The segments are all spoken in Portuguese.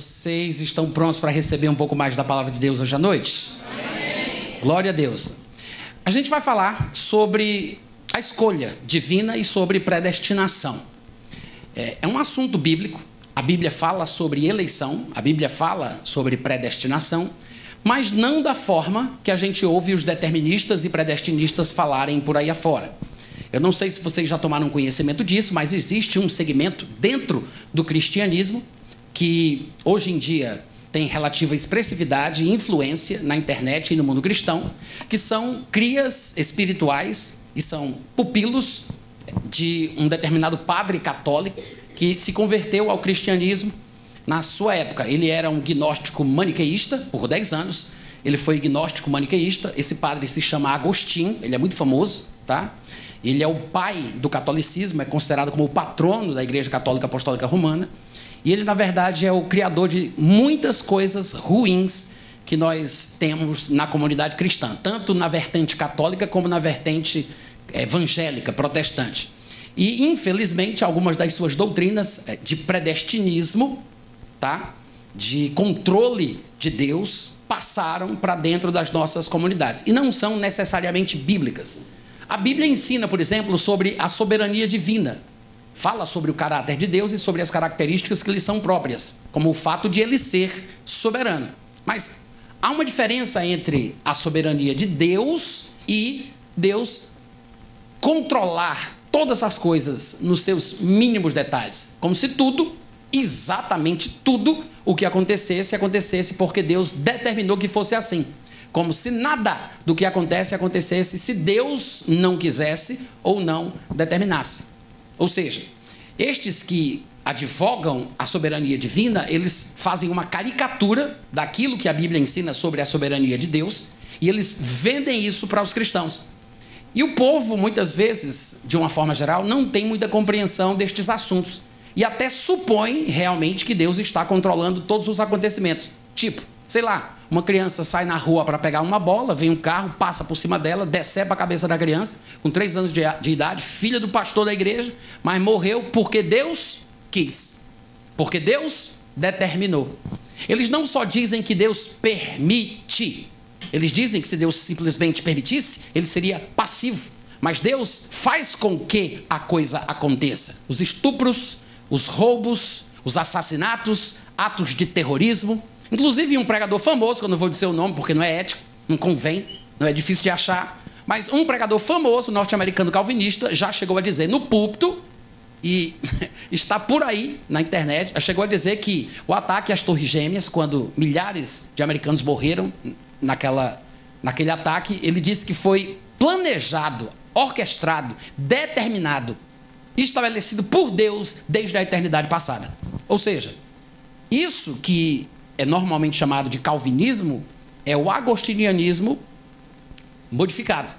Vocês estão prontos para receber um pouco mais da palavra de Deus hoje à noite? Amém. Glória a Deus. A gente vai falar sobre a escolha divina e sobre predestinação. É, é um assunto bíblico. A Bíblia fala sobre eleição, a Bíblia fala sobre predestinação, mas não da forma que a gente ouve os deterministas e predestinistas falarem por aí afora. Eu não sei se vocês já tomaram conhecimento disso, mas existe um segmento dentro do cristianismo que hoje em dia tem relativa expressividade e influência na internet e no mundo cristão, que são crias espirituais e são pupilos de um determinado padre católico que se converteu ao cristianismo na sua época. Ele era um gnóstico maniqueísta por 10 anos. Ele foi gnóstico maniqueísta. Esse padre se chama Agostinho, ele é muito famoso, tá? Ele é o pai do catolicismo, é considerado como o patrono da Igreja Católica Apostólica Romana. E ele, na verdade, é o criador de muitas coisas ruins que nós temos na comunidade cristã, tanto na vertente católica como na vertente evangélica, protestante. E, infelizmente, algumas das suas doutrinas é, de predestinismo, tá? de controle de Deus, passaram para dentro das nossas comunidades. E não são necessariamente bíblicas. A Bíblia ensina, por exemplo, sobre a soberania divina fala sobre o caráter de Deus e sobre as características que lhe são próprias, como o fato de ele ser soberano. Mas há uma diferença entre a soberania de Deus e Deus controlar todas as coisas nos seus mínimos detalhes, como se tudo, exatamente tudo o que acontecesse, acontecesse porque Deus determinou que fosse assim. Como se nada do que acontece acontecesse se Deus não quisesse ou não determinasse. Ou seja, estes que advogam a soberania divina, eles fazem uma caricatura daquilo que a Bíblia ensina sobre a soberania de Deus e eles vendem isso para os cristãos. E o povo, muitas vezes, de uma forma geral, não tem muita compreensão destes assuntos e até supõe realmente que Deus está controlando todos os acontecimentos. Tipo, sei lá, uma criança sai na rua para pegar uma bola, vem um carro, passa por cima dela, decepa a cabeça da criança, com três anos de, de idade, filha do pastor da igreja, mas morreu porque Deus quis. Porque Deus determinou. Eles não só dizem que Deus permite, eles dizem que se Deus simplesmente permitisse, ele seria passivo. Mas Deus faz com que a coisa aconteça. Os estupros, os roubos, os assassinatos, atos de terrorismo, Inclusive, um pregador famoso, que eu não vou dizer o nome porque não é ético, não convém, não é difícil de achar, mas um pregador famoso, norte-americano calvinista, já chegou a dizer no púlpito, e está por aí na internet, chegou a dizer que o ataque às Torres Gêmeas, quando milhares de americanos morreram naquela, naquele ataque, ele disse que foi planejado, orquestrado, determinado, estabelecido por Deus desde a eternidade passada. Ou seja, isso que é normalmente chamado de calvinismo é o agostinianismo modificado.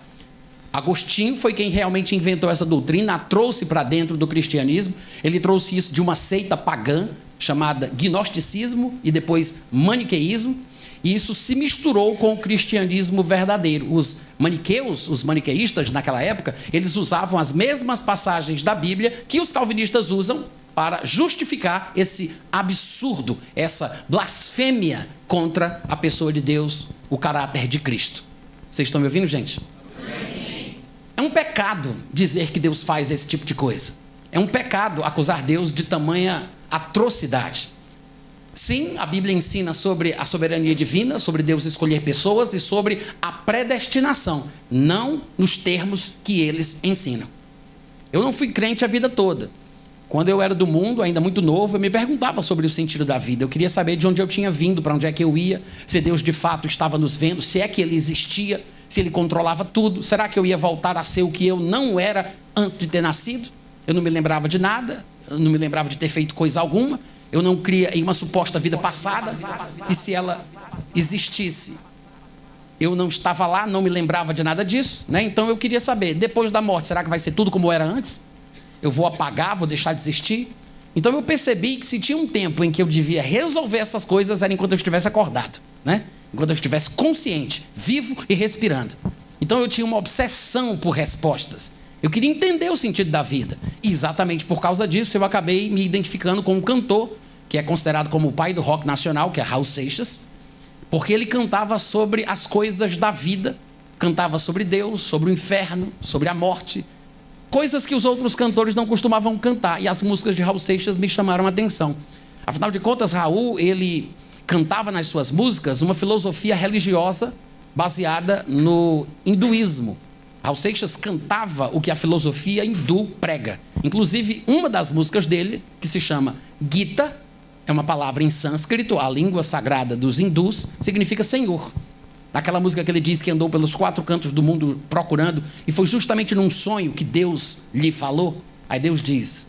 Agostinho foi quem realmente inventou essa doutrina, a trouxe para dentro do cristianismo. Ele trouxe isso de uma seita pagã chamada gnosticismo e depois maniqueísmo. E isso se misturou com o cristianismo verdadeiro. Os maniqueus, os maniqueístas naquela época, eles usavam as mesmas passagens da Bíblia que os calvinistas usam para justificar esse absurdo, essa blasfêmia contra a pessoa de Deus, o caráter de Cristo. Vocês estão me ouvindo, gente? É um pecado dizer que Deus faz esse tipo de coisa. É um pecado acusar Deus de tamanha atrocidade. Sim, a Bíblia ensina sobre a soberania divina, sobre Deus escolher pessoas e sobre a predestinação, não nos termos que eles ensinam. Eu não fui crente a vida toda. Quando eu era do mundo, ainda muito novo, eu me perguntava sobre o sentido da vida. Eu queria saber de onde eu tinha vindo, para onde é que eu ia, se Deus de fato estava nos vendo, se é que ele existia, se ele controlava tudo. Será que eu ia voltar a ser o que eu não era antes de ter nascido? Eu não me lembrava de nada, eu não me lembrava de ter feito coisa alguma. Eu não cria em uma suposta vida passada. E se ela existisse, eu não estava lá, não me lembrava de nada disso, né? Então eu queria saber, depois da morte, será que vai ser tudo como era antes? Eu vou apagar, vou deixar de existir. Então eu percebi que se tinha um tempo em que eu devia resolver essas coisas era enquanto eu estivesse acordado, né? Enquanto eu estivesse consciente, vivo e respirando. Então eu tinha uma obsessão por respostas. Eu queria entender o sentido da vida. E exatamente por causa disso eu acabei me identificando com um cantor que é considerado como o pai do rock nacional, que é Raul Seixas, porque ele cantava sobre as coisas da vida, cantava sobre Deus, sobre o inferno, sobre a morte, coisas que os outros cantores não costumavam cantar, e as músicas de Raul Seixas me chamaram a atenção. Afinal de contas, Raul, ele cantava nas suas músicas uma filosofia religiosa baseada no hinduísmo. Raul Seixas cantava o que a filosofia hindu prega. Inclusive, uma das músicas dele, que se chama Gita, é uma palavra em sânscrito, a língua sagrada dos hindus, significa Senhor. Naquela música que ele diz que andou pelos quatro cantos do mundo procurando, e foi justamente num sonho que Deus lhe falou. Aí Deus diz: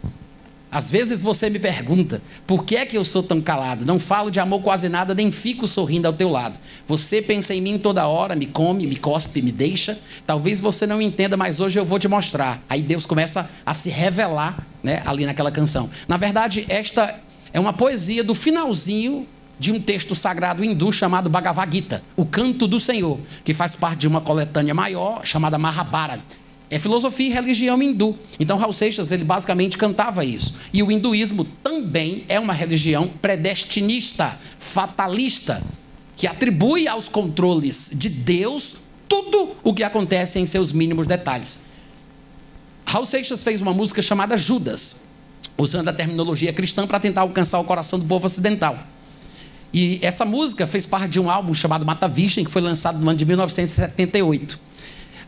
às vezes você me pergunta, por que é que eu sou tão calado? Não falo de amor quase nada, nem fico sorrindo ao teu lado. Você pensa em mim toda hora, me come, me cospe, me deixa. Talvez você não entenda, mas hoje eu vou te mostrar. Aí Deus começa a se revelar né, ali naquela canção. Na verdade, esta é uma poesia do finalzinho de um texto sagrado hindu chamado Bhagavad Gita, o Canto do Senhor, que faz parte de uma coletânea maior chamada Mahabharata é filosofia e religião hindu. Então Raul Seixas, ele basicamente cantava isso. E o hinduísmo também é uma religião predestinista, fatalista, que atribui aos controles de Deus tudo o que acontece em seus mínimos detalhes. Raul Seixas fez uma música chamada Judas, usando a terminologia cristã para tentar alcançar o coração do povo ocidental. E essa música fez parte de um álbum chamado Mata Virgem, que foi lançado no ano de 1978.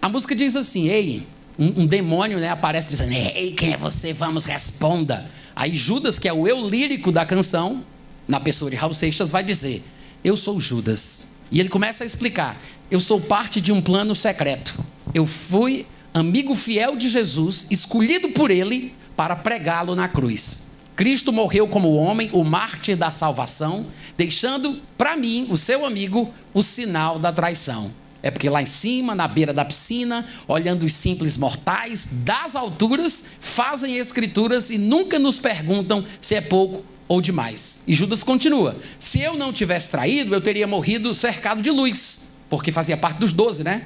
A música diz assim: Ei, um, um, demônio né, aparece dizendo: Ei, quem é você? Vamos, responda. Aí Judas, que é o eu lírico da canção, na pessoa de Raul Seixas, vai dizer: Eu sou Judas. E ele começa a explicar: Eu sou parte de um plano secreto. Eu fui amigo fiel de Jesus, escolhido por ele para pregá-lo na cruz. Cristo morreu como homem, o mártir da salvação, deixando para mim, o seu amigo, o sinal da traição. É porque lá em cima, na beira da piscina, olhando os simples mortais das alturas, fazem escrituras e nunca nos perguntam se é pouco ou demais. E Judas continua: se eu não tivesse traído, eu teria morrido cercado de luz, porque fazia parte dos doze, né?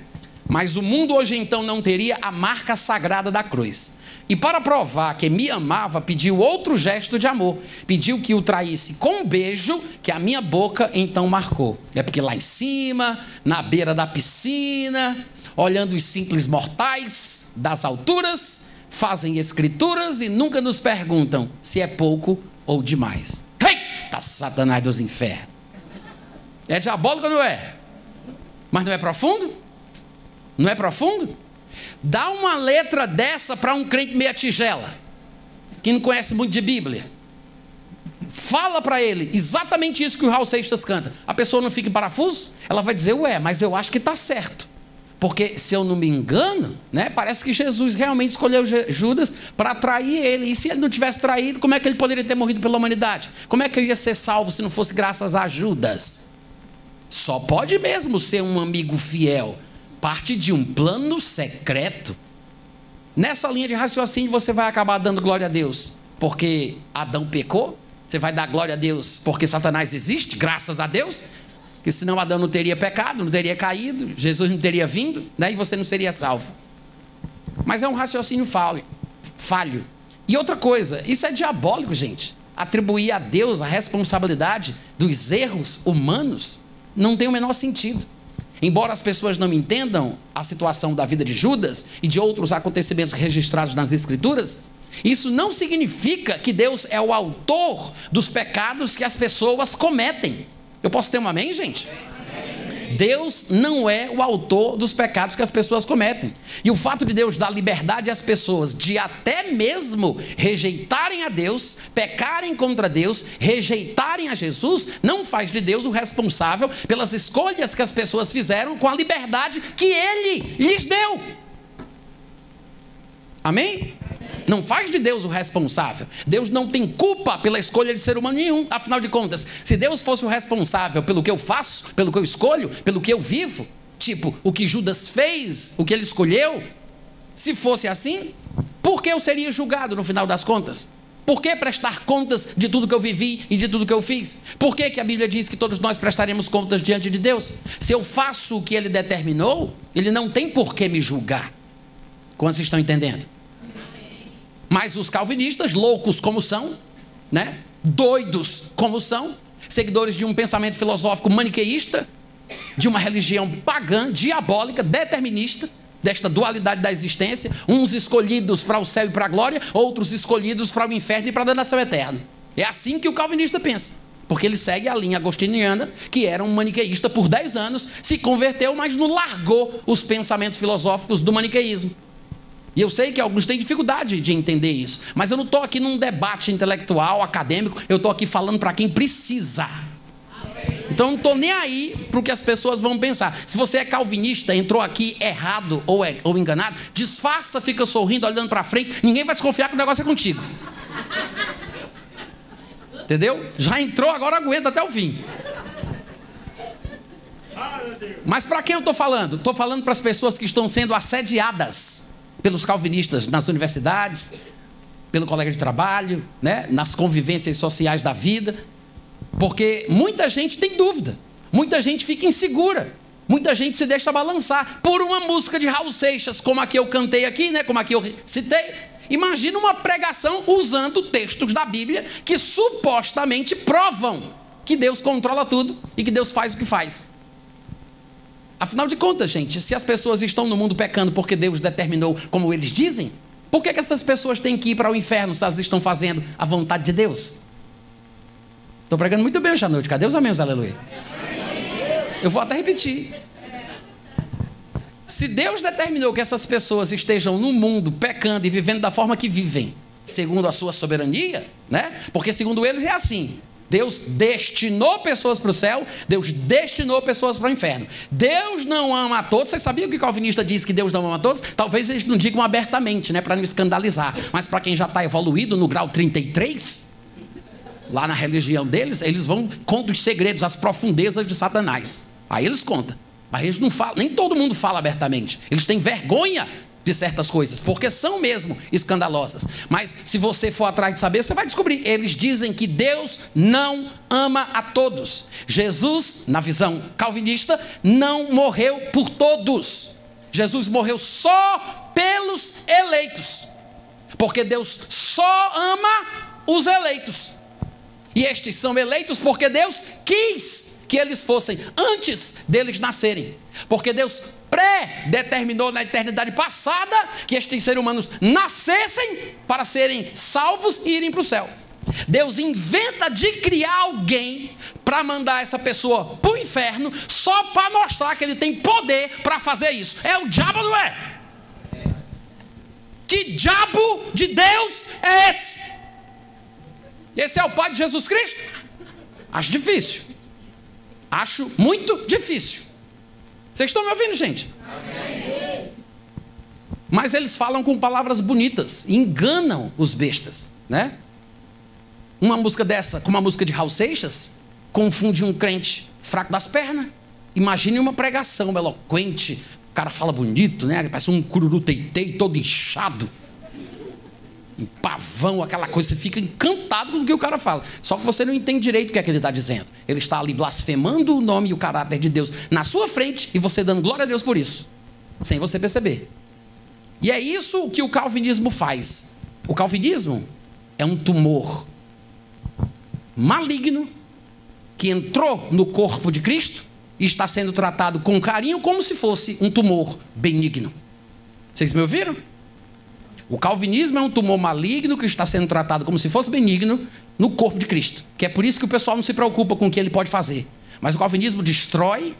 Mas o mundo hoje então não teria a marca sagrada da cruz. E para provar que me amava, pediu outro gesto de amor. Pediu que o traísse com um beijo que a minha boca então marcou. É porque lá em cima, na beira da piscina, olhando os simples mortais das alturas, fazem escrituras e nunca nos perguntam se é pouco ou demais. Eita, Satanás dos infernos! É diabólico ou não é? Mas não é profundo? Não é profundo? Dá uma letra dessa para um crente meia tigela, que não conhece muito de Bíblia. Fala para ele exatamente isso que o Raul Seixas canta. A pessoa não fica em parafuso? Ela vai dizer, ué, mas eu acho que está certo. Porque, se eu não me engano, né, parece que Jesus realmente escolheu Judas para trair ele. E se ele não tivesse traído, como é que ele poderia ter morrido pela humanidade? Como é que eu ia ser salvo se não fosse graças a Judas? Só pode mesmo ser um amigo fiel parte de um plano secreto. Nessa linha de raciocínio você vai acabar dando glória a Deus porque Adão pecou. Você vai dar glória a Deus porque Satanás existe, graças a Deus. Que senão Adão não teria pecado, não teria caído, Jesus não teria vindo, né? e você não seria salvo. Mas é um raciocínio falho. falho. E outra coisa, isso é diabólico, gente. Atribuir a Deus a responsabilidade dos erros humanos não tem o menor sentido. Embora as pessoas não entendam a situação da vida de Judas e de outros acontecimentos registrados nas Escrituras, isso não significa que Deus é o autor dos pecados que as pessoas cometem. Eu posso ter um amém, gente? Deus não é o autor dos pecados que as pessoas cometem. E o fato de Deus dar liberdade às pessoas de até mesmo rejeitarem a Deus, pecarem contra Deus, rejeitarem a Jesus, não faz de Deus o responsável pelas escolhas que as pessoas fizeram com a liberdade que Ele lhes deu. Amém? Não faz de Deus o responsável. Deus não tem culpa pela escolha de ser humano nenhum. Afinal de contas, se Deus fosse o responsável pelo que eu faço, pelo que eu escolho, pelo que eu vivo, tipo o que Judas fez, o que ele escolheu, se fosse assim, por que eu seria julgado no final das contas? Por que prestar contas de tudo que eu vivi e de tudo que eu fiz? Por que, que a Bíblia diz que todos nós prestaremos contas diante de Deus? Se eu faço o que ele determinou, ele não tem por que me julgar. Como vocês estão entendendo? Mas os calvinistas, loucos como são, né? doidos como são, seguidores de um pensamento filosófico maniqueísta, de uma religião pagã, diabólica, determinista, desta dualidade da existência, uns escolhidos para o céu e para a glória, outros escolhidos para o inferno e para a danação eterna. É assim que o calvinista pensa. Porque ele segue a linha agostiniana, que era um maniqueísta por 10 anos, se converteu, mas não largou os pensamentos filosóficos do maniqueísmo. E eu sei que alguns têm dificuldade de entender isso, mas eu não estou aqui num debate intelectual, acadêmico, eu estou aqui falando para quem precisa. Então não estou nem aí para o que as pessoas vão pensar. Se você é calvinista, entrou aqui errado ou, é, ou enganado, disfarça, fica sorrindo, olhando para frente, ninguém vai desconfiar que o negócio é contigo. Entendeu? Já entrou, agora aguenta até o fim. Mas para quem eu estou falando? Estou falando para as pessoas que estão sendo assediadas pelos calvinistas nas universidades, pelo colega de trabalho, né? nas convivências sociais da vida. Porque muita gente tem dúvida, muita gente fica insegura, muita gente se deixa balançar por uma música de Raul Seixas, como a que eu cantei aqui, né? como a que eu citei. Imagina uma pregação usando textos da Bíblia que supostamente provam que Deus controla tudo e que Deus faz o que faz. Afinal de contas, gente, se as pessoas estão no mundo pecando porque Deus determinou como eles dizem, por que, que essas pessoas têm que ir para o inferno se elas estão fazendo a vontade de Deus? Estou pregando muito bem hoje à noite. Cadê os amém, aleluia? Eu vou até repetir. Se Deus determinou que essas pessoas estejam no mundo pecando e vivendo da forma que vivem, segundo a sua soberania, né? Porque segundo eles é assim. Deus destinou pessoas para o céu, Deus destinou pessoas para o inferno. Deus não ama a todos. Vocês sabiam que o calvinista diz que Deus não ama a todos? Talvez eles não digam abertamente, né, para não escandalizar. Mas para quem já está evoluído no grau 33, lá na religião deles, eles vão contam os segredos, as profundezas de Satanás. Aí eles contam. Mas eles não falam, nem todo mundo fala abertamente. Eles têm vergonha de certas coisas, porque são mesmo escandalosas. Mas se você for atrás de saber, você vai descobrir. Eles dizem que Deus não ama a todos. Jesus, na visão calvinista, não morreu por todos. Jesus morreu só pelos eleitos. Porque Deus só ama os eleitos. E estes são eleitos porque Deus quis que eles fossem antes deles nascerem. Porque Deus pré-determinou na eternidade passada que estes seres humanos nascessem para serem salvos e irem para o céu. Deus inventa de criar alguém para mandar essa pessoa para o inferno só para mostrar que ele tem poder para fazer isso. É o diabo, não é? Que diabo de Deus é esse? Esse é o Pai de Jesus Cristo? Acho difícil. Acho muito difícil. Vocês estão me ouvindo, gente? Amém. Mas eles falam com palavras bonitas, enganam os bestas, né? Uma música dessa, com uma música de Raul Seixas, confunde um crente fraco das pernas. Imagine uma pregação eloquente, o cara fala bonito, né? Parece um cururu teitei todo inchado um pavão, aquela coisa, você fica encantado com o que o cara fala. Só que você não entende direito o que é que ele está dizendo. Ele está ali blasfemando o nome e o caráter de Deus na sua frente e você dando glória a Deus por isso, sem você perceber. E é isso que o calvinismo faz. O calvinismo é um tumor maligno que entrou no corpo de Cristo e está sendo tratado com carinho como se fosse um tumor benigno. Vocês me ouviram? O calvinismo é um tumor maligno que está sendo tratado como se fosse benigno no corpo de Cristo. Que é por isso que o pessoal não se preocupa com o que ele pode fazer. Mas o calvinismo destrói,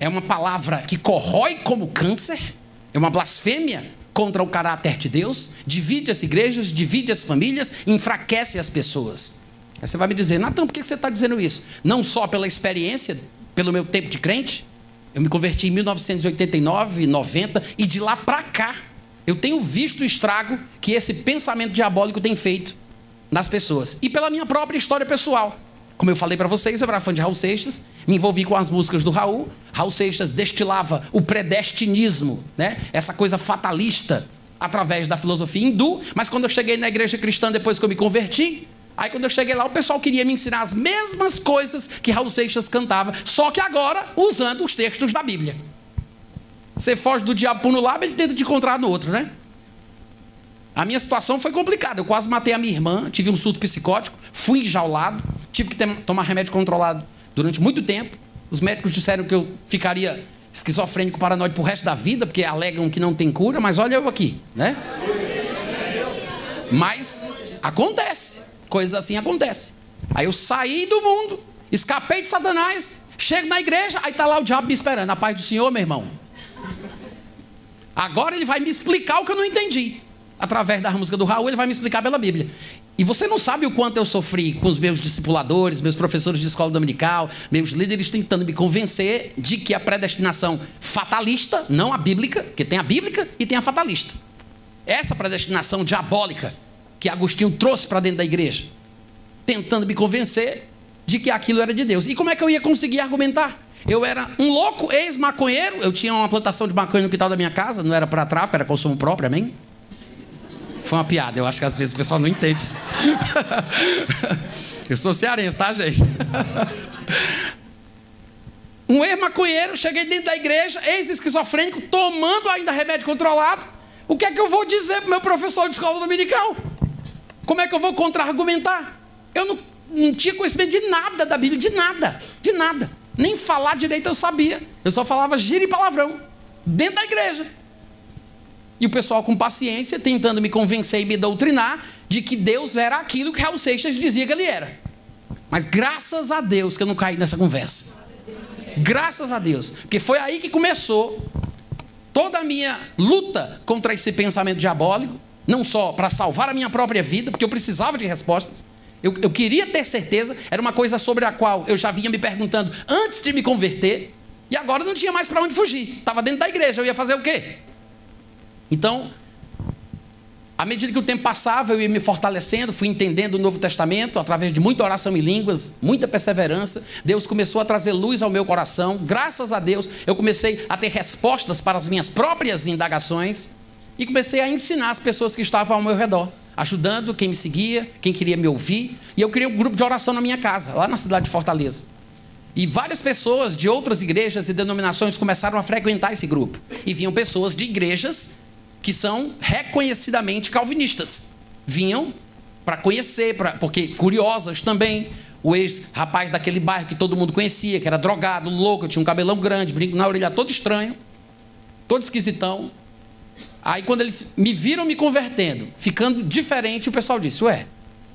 é uma palavra que corrói como câncer, é uma blasfêmia contra o caráter de Deus, divide as igrejas, divide as famílias, enfraquece as pessoas. Aí você vai me dizer, Natan, por que você está dizendo isso? Não só pela experiência, pelo meu tempo de crente, eu me converti em 1989, 90, e de lá para cá eu tenho visto o estrago que esse pensamento diabólico tem feito nas pessoas. E pela minha própria história pessoal. Como eu falei para vocês, eu era fã de Raul Seixas, me envolvi com as músicas do Raul. Raul Seixas destilava o predestinismo, né? essa coisa fatalista, através da filosofia hindu. Mas quando eu cheguei na igreja cristã, depois que eu me converti, aí quando eu cheguei lá, o pessoal queria me ensinar as mesmas coisas que Raul Seixas cantava, só que agora usando os textos da Bíblia. Você foge do diabo por um lado, ele tenta te encontrar no outro, né? A minha situação foi complicada. Eu quase matei a minha irmã, tive um surto psicótico, fui enjaulado, tive que ter, tomar remédio controlado durante muito tempo. Os médicos disseram que eu ficaria esquizofrênico paranoide pro resto da vida, porque alegam que não tem cura, mas olha eu aqui, né? Mas acontece, coisas assim acontecem. Aí eu saí do mundo, escapei de Satanás, chego na igreja, aí tá lá o diabo me esperando. A paz do Senhor, meu irmão. Agora ele vai me explicar o que eu não entendi. Através da música do Raul, ele vai me explicar pela Bíblia. E você não sabe o quanto eu sofri com os meus discipuladores, meus professores de escola dominical, meus líderes tentando me convencer de que a predestinação fatalista, não a bíblica, porque tem a bíblica e tem a fatalista. Essa predestinação diabólica que Agostinho trouxe para dentro da igreja, tentando me convencer de que aquilo era de Deus. E como é que eu ia conseguir argumentar? Eu era um louco ex-maconheiro, eu tinha uma plantação de maconha no quintal da minha casa, não era para tráfico, era consumo próprio, amém? Foi uma piada, eu acho que às vezes o pessoal não entende isso. eu sou cearense, tá, gente? um ex-maconheiro, cheguei dentro da igreja, ex-esquizofrênico, tomando ainda remédio controlado. O que é que eu vou dizer para o meu professor de escola dominical? Como é que eu vou contra-argumentar? Eu não, não tinha conhecimento de nada da Bíblia, de nada, de nada. Nem falar direito eu sabia. Eu só falava gira e palavrão. Dentro da igreja. E o pessoal com paciência, tentando me convencer e me doutrinar de que Deus era aquilo que Raul Seixas dizia que ele era. Mas graças a Deus que eu não caí nessa conversa. Graças a Deus. Porque foi aí que começou toda a minha luta contra esse pensamento diabólico. Não só para salvar a minha própria vida, porque eu precisava de respostas, eu, eu queria ter certeza, era uma coisa sobre a qual eu já vinha me perguntando antes de me converter, e agora não tinha mais para onde fugir. Estava dentro da igreja, eu ia fazer o quê? Então, à medida que o tempo passava, eu ia me fortalecendo, fui entendendo o Novo Testamento através de muita oração em línguas, muita perseverança. Deus começou a trazer luz ao meu coração. Graças a Deus, eu comecei a ter respostas para as minhas próprias indagações e comecei a ensinar as pessoas que estavam ao meu redor ajudando quem me seguia, quem queria me ouvir. E eu criei um grupo de oração na minha casa, lá na cidade de Fortaleza. E várias pessoas de outras igrejas e denominações começaram a frequentar esse grupo. E vinham pessoas de igrejas que são reconhecidamente calvinistas. Vinham para conhecer, pra, porque curiosas também. O ex-rapaz daquele bairro que todo mundo conhecia, que era drogado, louco, tinha um cabelão grande, brinco na orelha todo estranho, todo esquisitão. Aí quando eles me viram me convertendo, ficando diferente, o pessoal disse: Ué,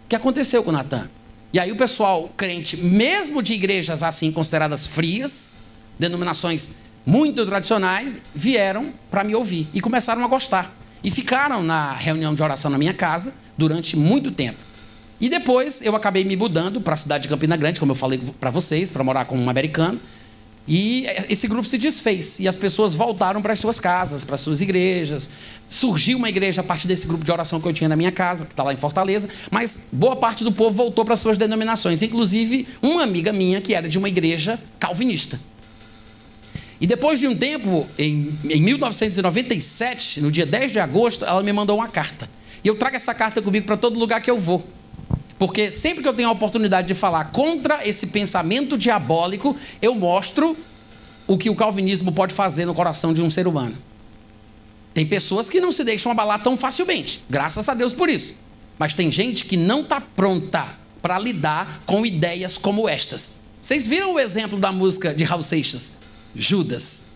o que aconteceu com Natan? E aí o pessoal crente, mesmo de igrejas assim consideradas frias, denominações muito tradicionais, vieram para me ouvir e começaram a gostar. E ficaram na reunião de oração na minha casa durante muito tempo. E depois eu acabei me mudando para a cidade de Campina Grande, como eu falei para vocês, para morar com um americano. E esse grupo se desfez e as pessoas voltaram para as suas casas, para as suas igrejas. Surgiu uma igreja a partir desse grupo de oração que eu tinha na minha casa, que está lá em Fortaleza, mas boa parte do povo voltou para as suas denominações, inclusive uma amiga minha que era de uma igreja calvinista. E depois de um tempo, em, em 1997, no dia 10 de agosto, ela me mandou uma carta. E eu trago essa carta comigo para todo lugar que eu vou. Porque sempre que eu tenho a oportunidade de falar contra esse pensamento diabólico, eu mostro o que o calvinismo pode fazer no coração de um ser humano. Tem pessoas que não se deixam abalar tão facilmente, graças a Deus por isso. Mas tem gente que não está pronta para lidar com ideias como estas. Vocês viram o exemplo da música de Raul Seixas? Judas.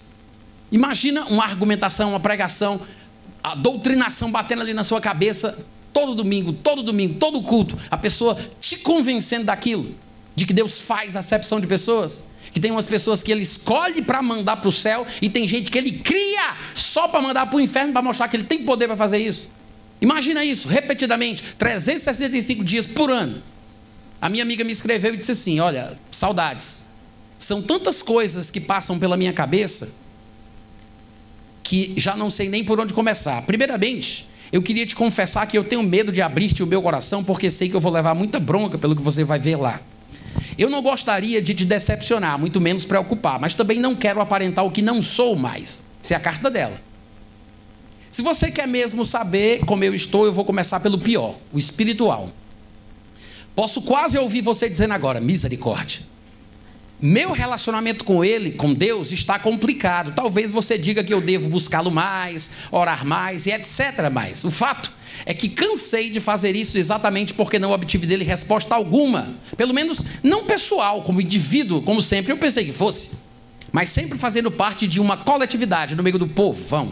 Imagina uma argumentação, uma pregação, a doutrinação batendo ali na sua cabeça todo domingo, todo domingo, todo culto, a pessoa te convencendo daquilo, de que Deus faz acepção de pessoas, que tem umas pessoas que ele escolhe para mandar para o céu e tem gente que ele cria só para mandar para o inferno para mostrar que ele tem poder para fazer isso. Imagina isso, repetidamente, 365 dias por ano. A minha amiga me escreveu e disse assim: Olha, saudades. São tantas coisas que passam pela minha cabeça que já não sei nem por onde começar. Primeiramente, eu queria te confessar que eu tenho medo de abrir-te o meu coração, porque sei que eu vou levar muita bronca pelo que você vai ver lá. Eu não gostaria de te decepcionar, muito menos preocupar, mas também não quero aparentar o que não sou mais. Essa é a carta dela. Se você quer mesmo saber como eu estou, eu vou começar pelo pior, o espiritual. Posso quase ouvir você dizendo agora, misericórdia. Meu relacionamento com Ele, com Deus, está complicado. Talvez você diga que eu devo buscá-lo mais, orar mais e etc. Mais. O fato é que cansei de fazer isso exatamente porque não obtive dele resposta alguma. Pelo menos não pessoal, como indivíduo, como sempre eu pensei que fosse. Mas sempre fazendo parte de uma coletividade no meio do povão.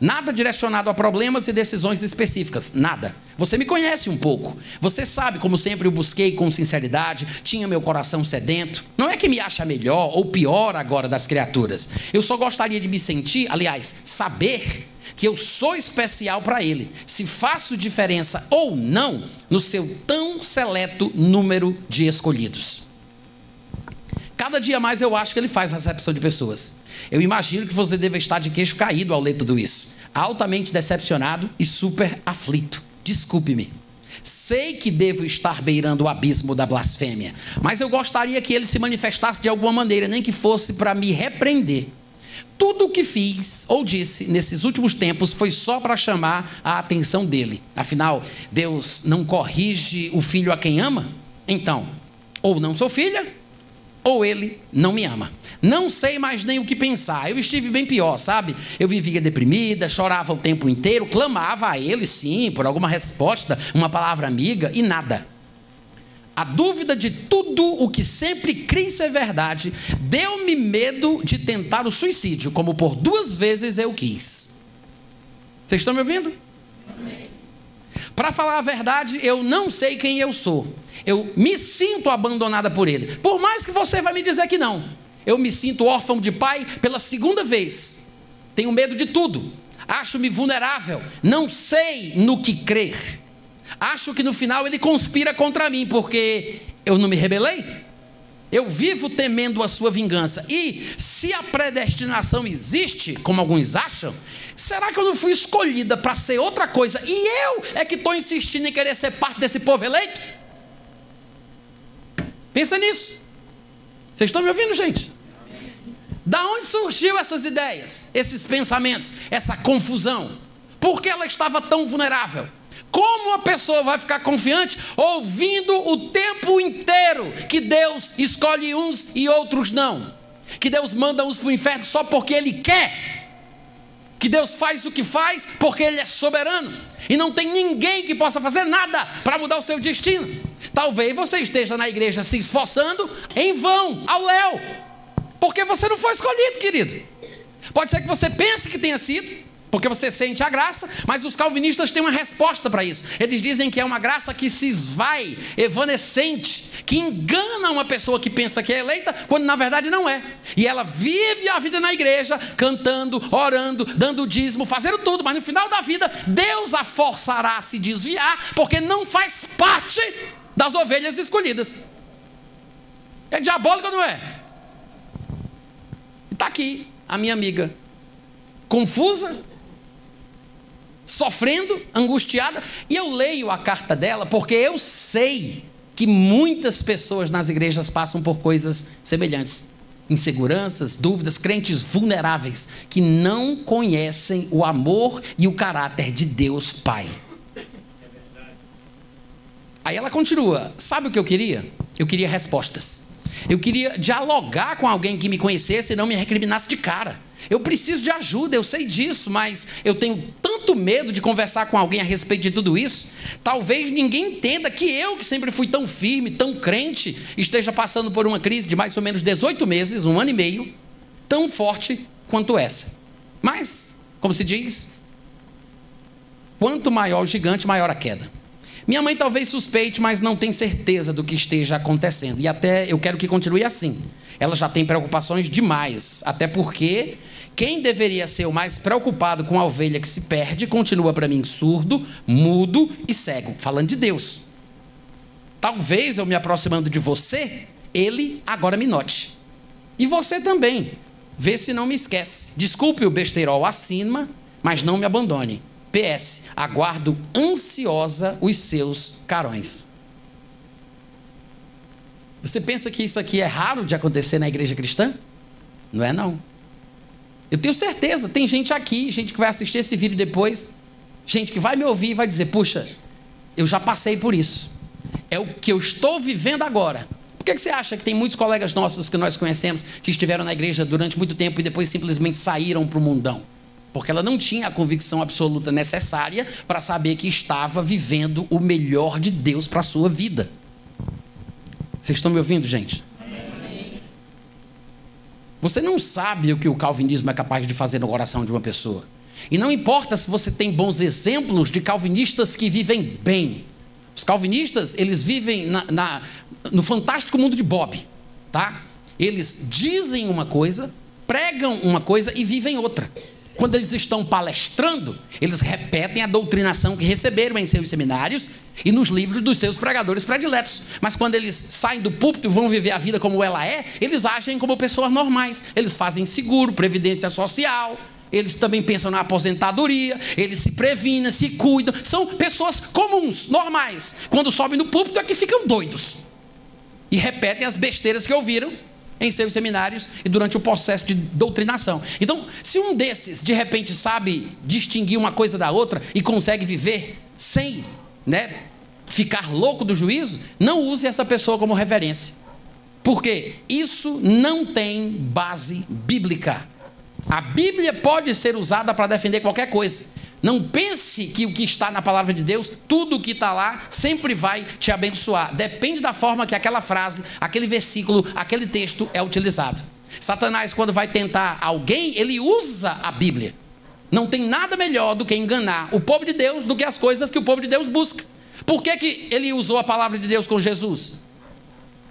Nada direcionado a problemas e decisões específicas, nada. Você me conhece um pouco. Você sabe como sempre eu busquei com sinceridade, tinha meu coração sedento. Não é que me acha melhor ou pior agora das criaturas. Eu só gostaria de me sentir, aliás, saber que eu sou especial para ele, se faço diferença ou não no seu tão seleto número de escolhidos. Cada dia mais eu acho que ele faz recepção de pessoas. Eu imagino que você deve estar de queixo caído ao ler tudo isso, altamente decepcionado e super aflito. Desculpe-me. Sei que devo estar beirando o abismo da blasfêmia, mas eu gostaria que ele se manifestasse de alguma maneira, nem que fosse para me repreender. Tudo o que fiz ou disse nesses últimos tempos foi só para chamar a atenção dele. Afinal, Deus não corrige o filho a quem ama? Então, ou não sou filha, ou ele não me ama. Não sei mais nem o que pensar. Eu estive bem pior, sabe? Eu vivia deprimida, chorava o tempo inteiro, clamava a ele, sim, por alguma resposta, uma palavra amiga e nada. A dúvida de tudo o que sempre criei ser verdade deu-me medo de tentar o suicídio, como por duas vezes eu quis. Vocês estão me ouvindo? Para falar a verdade, eu não sei quem eu sou. Eu me sinto abandonada por ele. Por mais que você vai me dizer que não. Eu me sinto órfão de pai pela segunda vez. Tenho medo de tudo. Acho-me vulnerável. Não sei no que crer. Acho que no final ele conspira contra mim, porque eu não me rebelei. Eu vivo temendo a sua vingança. E se a predestinação existe, como alguns acham, será que eu não fui escolhida para ser outra coisa? E eu é que estou insistindo em querer ser parte desse povo eleito? Pensa nisso. Vocês estão me ouvindo, gente? Da onde surgiu essas ideias, esses pensamentos, essa confusão? Por que ela estava tão vulnerável? Como uma pessoa vai ficar confiante ouvindo o tempo inteiro que Deus escolhe uns e outros não? Que Deus manda uns para o inferno só porque Ele quer? Que Deus faz o que faz porque Ele é soberano e não tem ninguém que possa fazer nada para mudar o seu destino? Talvez você esteja na igreja se esforçando em vão, ao léu, porque você não foi escolhido, querido. Pode ser que você pense que tenha sido, porque você sente a graça, mas os calvinistas têm uma resposta para isso. Eles dizem que é uma graça que se esvai, evanescente, que engana uma pessoa que pensa que é eleita, quando na verdade não é. E ela vive a vida na igreja, cantando, orando, dando dízimo, fazendo tudo, mas no final da vida, Deus a forçará a se desviar, porque não faz parte das ovelhas escolhidas. É diabólico não é? Está aqui a minha amiga, confusa, sofrendo, angustiada, e eu leio a carta dela porque eu sei que muitas pessoas nas igrejas passam por coisas semelhantes. Inseguranças, dúvidas, crentes vulneráveis que não conhecem o amor e o caráter de Deus Pai. Aí ela continua: Sabe o que eu queria? Eu queria respostas. Eu queria dialogar com alguém que me conhecesse e não me recriminasse de cara. Eu preciso de ajuda, eu sei disso, mas eu tenho tanto medo de conversar com alguém a respeito de tudo isso. Talvez ninguém entenda que eu, que sempre fui tão firme, tão crente, esteja passando por uma crise de mais ou menos 18 meses, um ano e meio, tão forte quanto essa. Mas, como se diz, quanto maior o gigante, maior a queda. Minha mãe talvez suspeite, mas não tem certeza do que esteja acontecendo. E até eu quero que continue assim. Ela já tem preocupações demais, até porque quem deveria ser o mais preocupado com a ovelha que se perde continua para mim surdo, mudo e cego, falando de Deus. Talvez eu me aproximando de você, ele agora me note. E você também. Vê se não me esquece. Desculpe o besteirol acima, mas não me abandone. PS, aguardo ansiosa os seus carões. Você pensa que isso aqui é raro de acontecer na igreja cristã? Não é não. Eu tenho certeza, tem gente aqui, gente que vai assistir esse vídeo depois, gente que vai me ouvir e vai dizer: "Puxa, eu já passei por isso. É o que eu estou vivendo agora." Por que você acha que tem muitos colegas nossos que nós conhecemos que estiveram na igreja durante muito tempo e depois simplesmente saíram para o mundão? porque ela não tinha a convicção absoluta necessária para saber que estava vivendo o melhor de Deus para a sua vida. Vocês estão me ouvindo, gente? Você não sabe o que o calvinismo é capaz de fazer no coração de uma pessoa. E não importa se você tem bons exemplos de calvinistas que vivem bem. Os calvinistas, eles vivem na, na, no fantástico mundo de Bob, tá? Eles dizem uma coisa, pregam uma coisa e vivem outra. Quando eles estão palestrando, eles repetem a doutrinação que receberam em seus seminários e nos livros dos seus pregadores prediletos. Mas quando eles saem do púlpito e vão viver a vida como ela é, eles agem como pessoas normais. Eles fazem seguro, previdência social, eles também pensam na aposentadoria, eles se previnem, se cuidam. São pessoas comuns, normais. Quando sobem no púlpito é que ficam doidos. E repetem as besteiras que ouviram em seus seminários e durante o processo de doutrinação. Então, se um desses de repente sabe distinguir uma coisa da outra e consegue viver sem, né, ficar louco do juízo, não use essa pessoa como referência. Porque isso não tem base bíblica. A Bíblia pode ser usada para defender qualquer coisa. Não pense que o que está na palavra de Deus, tudo o que está lá, sempre vai te abençoar. Depende da forma que aquela frase, aquele versículo, aquele texto é utilizado. Satanás, quando vai tentar alguém, ele usa a Bíblia. Não tem nada melhor do que enganar o povo de Deus do que as coisas que o povo de Deus busca. Por que, que ele usou a palavra de Deus com Jesus?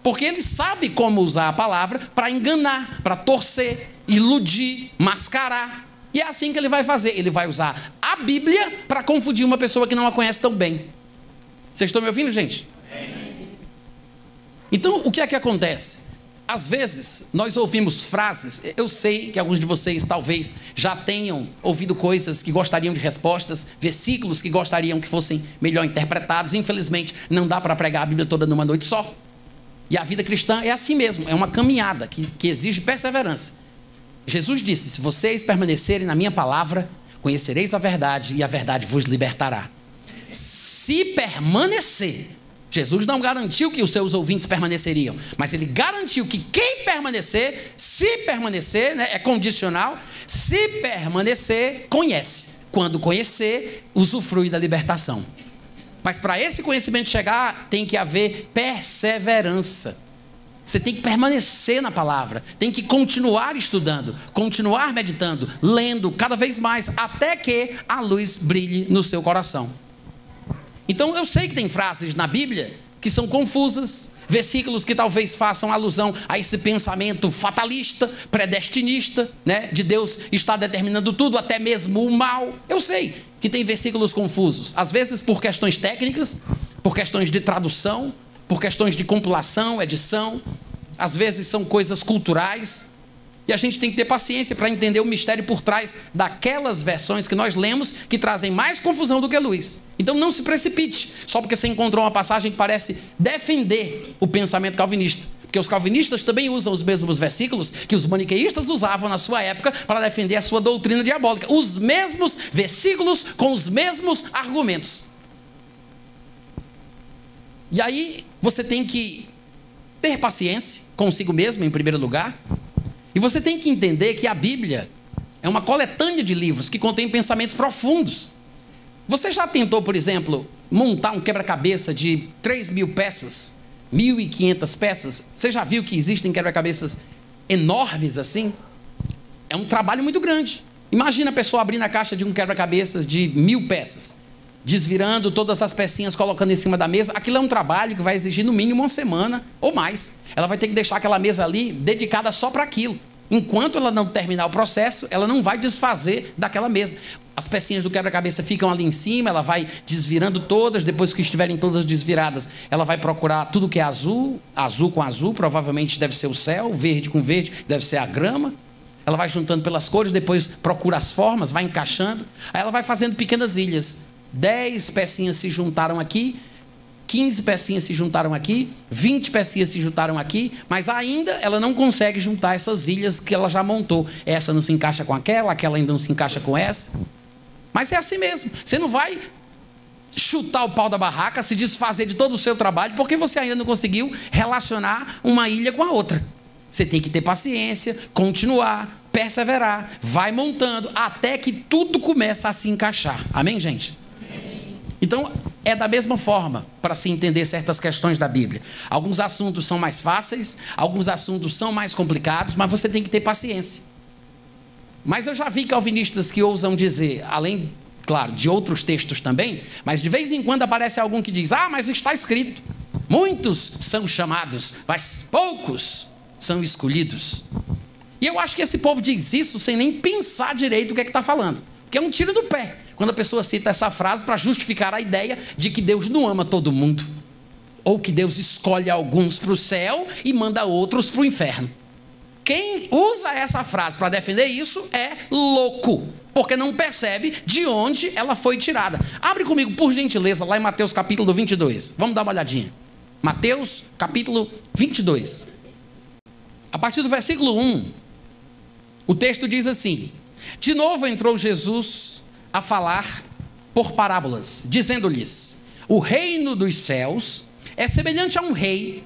Porque ele sabe como usar a palavra para enganar, para torcer, iludir, mascarar. E é assim que ele vai fazer. Ele vai usar a Bíblia para confundir uma pessoa que não a conhece tão bem. Vocês estão me ouvindo, gente? Então, o que é que acontece? Às vezes, nós ouvimos frases, eu sei que alguns de vocês talvez já tenham ouvido coisas que gostariam de respostas, versículos que gostariam que fossem melhor interpretados. Infelizmente, não dá para pregar a Bíblia toda numa noite só. E a vida cristã é assim mesmo, é uma caminhada que, que exige perseverança. Jesus disse: Se vocês permanecerem na minha palavra, conhecereis a verdade e a verdade vos libertará. Se permanecer, Jesus não garantiu que os seus ouvintes permaneceriam, mas ele garantiu que quem permanecer, se permanecer, né, é condicional, se permanecer, conhece. Quando conhecer, usufrui da libertação. Mas para esse conhecimento chegar, tem que haver perseverança. Você tem que permanecer na palavra, tem que continuar estudando, continuar meditando, lendo cada vez mais, até que a luz brilhe no seu coração. Então eu sei que tem frases na Bíblia que são confusas, versículos que talvez façam alusão a esse pensamento fatalista, predestinista, né, de Deus estar determinando tudo, até mesmo o mal. Eu sei que tem versículos confusos, às vezes por questões técnicas, por questões de tradução, por questões de compilação, edição, às vezes são coisas culturais. E a gente tem que ter paciência para entender o mistério por trás daquelas versões que nós lemos que trazem mais confusão do que luz. Então não se precipite, só porque você encontrou uma passagem que parece defender o pensamento calvinista. Porque os calvinistas também usam os mesmos versículos que os maniqueístas usavam na sua época para defender a sua doutrina diabólica. Os mesmos versículos com os mesmos argumentos. E aí você tem que ter paciência consigo mesmo, em primeiro lugar. E você tem que entender que a Bíblia é uma coletânea de livros que contém pensamentos profundos. Você já tentou, por exemplo, montar um quebra-cabeça de 3 mil peças, 1.500 peças? Você já viu que existem quebra-cabeças enormes assim? É um trabalho muito grande. Imagina a pessoa abrindo a caixa de um quebra-cabeças de mil peças desvirando todas as pecinhas, colocando em cima da mesa. Aquilo é um trabalho que vai exigir no mínimo uma semana ou mais. Ela vai ter que deixar aquela mesa ali dedicada só para aquilo. Enquanto ela não terminar o processo, ela não vai desfazer daquela mesa. As pecinhas do quebra-cabeça ficam ali em cima, ela vai desvirando todas, depois que estiverem todas desviradas, ela vai procurar tudo que é azul, azul com azul, provavelmente deve ser o céu, verde com verde, deve ser a grama. Ela vai juntando pelas cores, depois procura as formas, vai encaixando. Aí ela vai fazendo pequenas ilhas. 10 pecinhas se juntaram aqui, 15 pecinhas se juntaram aqui, 20 pecinhas se juntaram aqui, mas ainda ela não consegue juntar essas ilhas que ela já montou. Essa não se encaixa com aquela, aquela ainda não se encaixa com essa. Mas é assim mesmo. Você não vai chutar o pau da barraca, se desfazer de todo o seu trabalho, porque você ainda não conseguiu relacionar uma ilha com a outra. Você tem que ter paciência, continuar, perseverar, vai montando, até que tudo começa a se encaixar. Amém, gente? Então, é da mesma forma para se entender certas questões da Bíblia. Alguns assuntos são mais fáceis, alguns assuntos são mais complicados, mas você tem que ter paciência. Mas eu já vi calvinistas que ousam dizer, além, claro, de outros textos também, mas de vez em quando aparece algum que diz: ah, mas está escrito. Muitos são chamados, mas poucos são escolhidos. E eu acho que esse povo diz isso sem nem pensar direito o que é que está falando. Porque é um tiro do pé quando a pessoa cita essa frase para justificar a ideia de que Deus não ama todo mundo. Ou que Deus escolhe alguns para o céu e manda outros para o inferno. Quem usa essa frase para defender isso é louco, porque não percebe de onde ela foi tirada. Abre comigo, por gentileza, lá em Mateus capítulo 22. Vamos dar uma olhadinha. Mateus capítulo 22. A partir do versículo 1, o texto diz assim: De novo entrou Jesus a falar por parábolas, dizendo-lhes: O reino dos céus é semelhante a um rei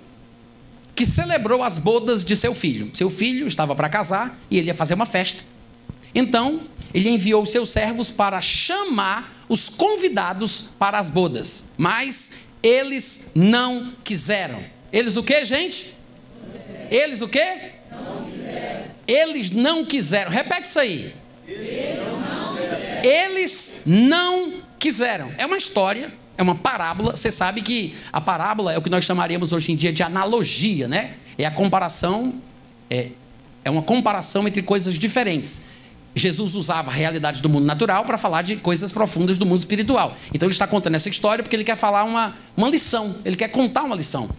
que celebrou as bodas de seu filho. Seu filho estava para casar e ele ia fazer uma festa. Então, ele enviou seus servos para chamar os convidados para as bodas, mas eles não quiseram. Eles o que, gente? Eles o que? Eles não quiseram. Repete isso aí. Eles não quiseram. É uma história, é uma parábola. Você sabe que a parábola é o que nós chamaríamos hoje em dia de analogia, né? É a comparação, é, é uma comparação entre coisas diferentes. Jesus usava a realidade do mundo natural para falar de coisas profundas do mundo espiritual. Então ele está contando essa história porque ele quer falar uma, uma lição, ele quer contar uma lição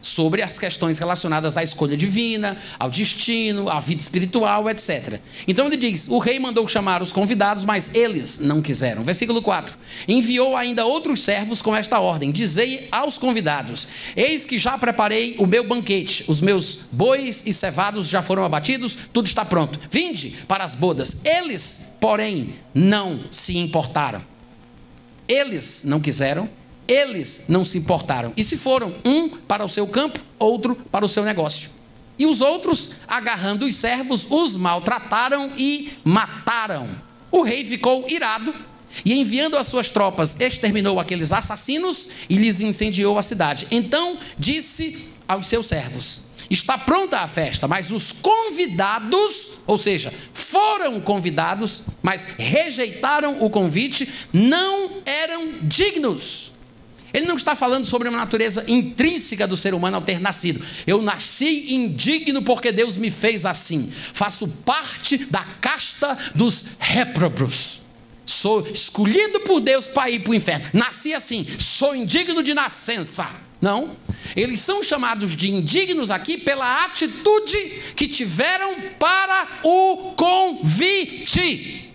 sobre as questões relacionadas à escolha divina, ao destino, à vida espiritual, etc. Então ele diz: O rei mandou chamar os convidados, mas eles não quiseram. Versículo 4: Enviou ainda outros servos com esta ordem: Dizei aos convidados: Eis que já preparei o meu banquete, os meus bois e cevados já foram abatidos, tudo está pronto. Vinde para as bodas. Eles, porém, não se importaram. Eles não quiseram eles não se importaram e se foram, um para o seu campo, outro para o seu negócio. E os outros, agarrando os servos, os maltrataram e mataram. O rei ficou irado e, enviando as suas tropas, exterminou aqueles assassinos e lhes incendiou a cidade. Então disse aos seus servos: Está pronta a festa, mas os convidados, ou seja, foram convidados, mas rejeitaram o convite, não eram dignos. Ele não está falando sobre uma natureza intrínseca do ser humano ao ter nascido. Eu nasci indigno porque Deus me fez assim. Faço parte da casta dos réprobos. Sou escolhido por Deus para ir para o inferno. Nasci assim, sou indigno de nascença. Não. Eles são chamados de indignos aqui pela atitude que tiveram para o convite.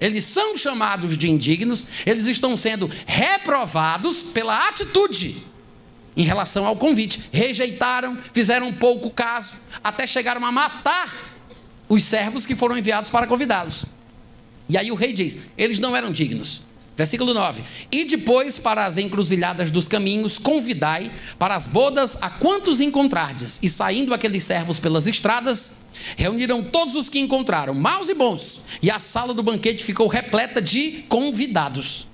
Eles são chamados de indignos, eles estão sendo reprovados pela atitude em relação ao convite. Rejeitaram, fizeram pouco caso, até chegaram a matar os servos que foram enviados para convidá-los. E aí o rei diz: eles não eram dignos. Versículo 9: E depois para as encruzilhadas dos caminhos, convidai para as bodas a quantos encontrardes. E saindo aqueles servos pelas estradas, Reuniram todos os que encontraram, maus e bons, e a sala do banquete ficou repleta de convidados.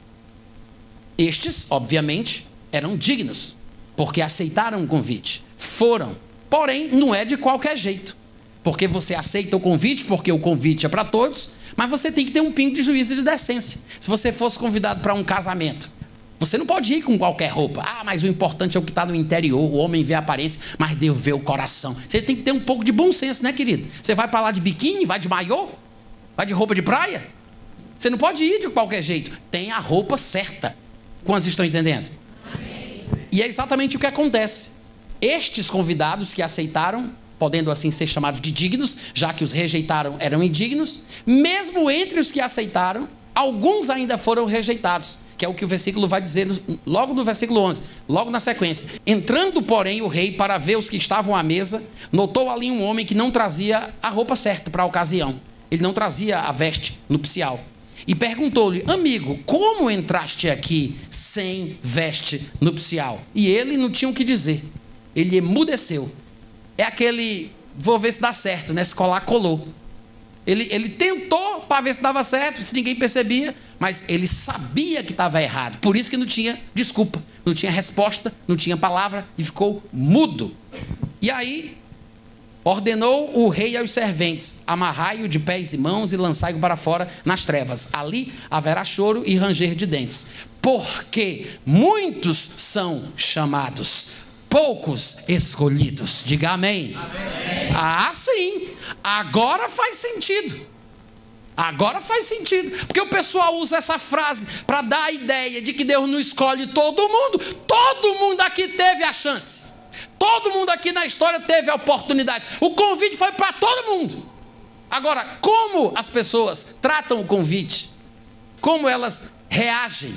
Estes, obviamente, eram dignos, porque aceitaram o convite, foram. Porém, não é de qualquer jeito. Porque você aceita o convite, porque o convite é para todos, mas você tem que ter um pingo de juízo e de decência. Se você fosse convidado para um casamento, você não pode ir com qualquer roupa. Ah, mas o importante é o que está no interior. O homem vê a aparência, mas Deus vê o coração. Você tem que ter um pouco de bom senso, né, querido? Você vai para lá de biquíni, vai de maiô, vai de roupa de praia. Você não pode ir de qualquer jeito. Tem a roupa certa. Quantos estão entendendo? Amém. E é exatamente o que acontece. Estes convidados que aceitaram, podendo assim ser chamados de dignos, já que os rejeitaram eram indignos, mesmo entre os que aceitaram, alguns ainda foram rejeitados que é o que o versículo vai dizer logo no versículo 11, logo na sequência. Entrando, porém, o rei para ver os que estavam à mesa, notou ali um homem que não trazia a roupa certa para a ocasião. Ele não trazia a veste nupcial. E perguntou-lhe, amigo, como entraste aqui sem veste nupcial? E ele não tinha o que dizer. Ele emudeceu. É aquele vou ver se dá certo, né? Se colar, colou. Ele, ele tentou para ver se dava certo, se ninguém percebia, mas ele sabia que estava errado. Por isso que não tinha desculpa, não tinha resposta, não tinha palavra e ficou mudo. E aí ordenou o rei aos serventes: amarrai-o de pés e mãos e lançai-o para fora nas trevas. Ali haverá choro e ranger de dentes, porque muitos são chamados, poucos escolhidos. Diga amém. amém. Ah, sim. Agora faz sentido. Agora faz sentido, porque o pessoal usa essa frase para dar a ideia de que Deus não escolhe todo mundo. Todo mundo aqui teve a chance. Todo mundo aqui na história teve a oportunidade. O convite foi para todo mundo. Agora, como as pessoas tratam o convite? Como elas reagem?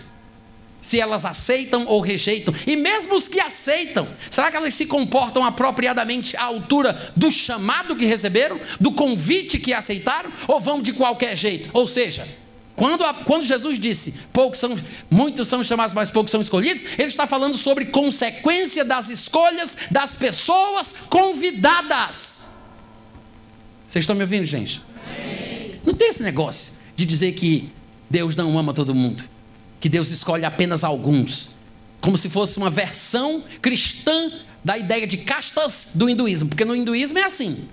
Se elas aceitam ou rejeitam? E mesmo os que aceitam, será que elas se comportam apropriadamente à altura do chamado que receberam, do convite que aceitaram, ou vão de qualquer jeito? Ou seja, quando, quando, Jesus disse, poucos são, muitos são chamados, mas poucos são escolhidos, ele está falando sobre consequência das escolhas das pessoas convidadas. Vocês estão me ouvindo, gente? Não tem esse negócio de dizer que Deus não ama todo mundo, que Deus escolhe apenas alguns, como se fosse uma versão cristã da ideia de castas do hinduísmo, porque no hinduísmo é assim: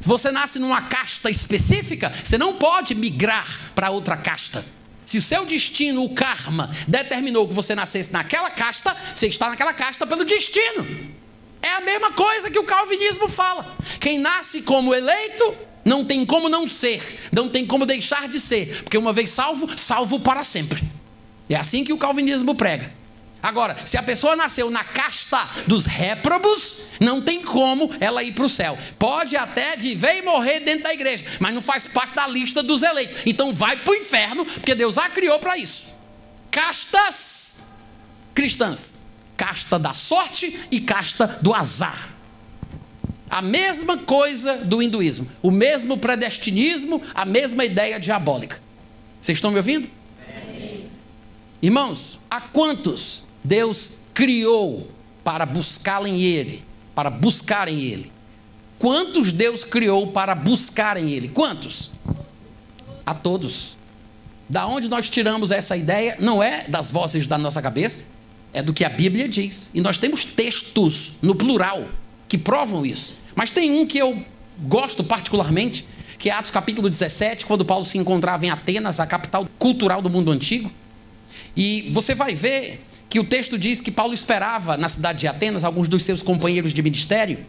se você nasce numa casta específica, você não pode migrar para outra casta. Se o seu destino, o karma, determinou que você nascesse naquela casta, você está naquela casta pelo destino. É a mesma coisa que o calvinismo fala. Quem nasce como eleito, não tem como não ser, não tem como deixar de ser, porque uma vez salvo, salvo para sempre. É assim que o calvinismo prega. Agora, se a pessoa nasceu na casta dos réprobos, não tem como ela ir para o céu. Pode até viver e morrer dentro da igreja, mas não faz parte da lista dos eleitos. Então vai para o inferno, porque Deus a criou para isso. Castas cristãs: casta da sorte e casta do azar. A mesma coisa do hinduísmo, o mesmo predestinismo, a mesma ideia diabólica. Vocês estão me ouvindo? Irmãos, a quantos Deus criou para buscá-lo Ele, para buscarem Ele. Quantos Deus criou para buscarem Ele? Quantos? A todos. Da onde nós tiramos essa ideia? Não é das vozes da nossa cabeça, é do que a Bíblia diz. E nós temos textos no plural que provam isso. Mas tem um que eu gosto particularmente, que é Atos capítulo 17, quando Paulo se encontrava em Atenas, a capital cultural do mundo antigo. E você vai ver que o texto diz que Paulo esperava na cidade de Atenas alguns dos seus companheiros de ministério.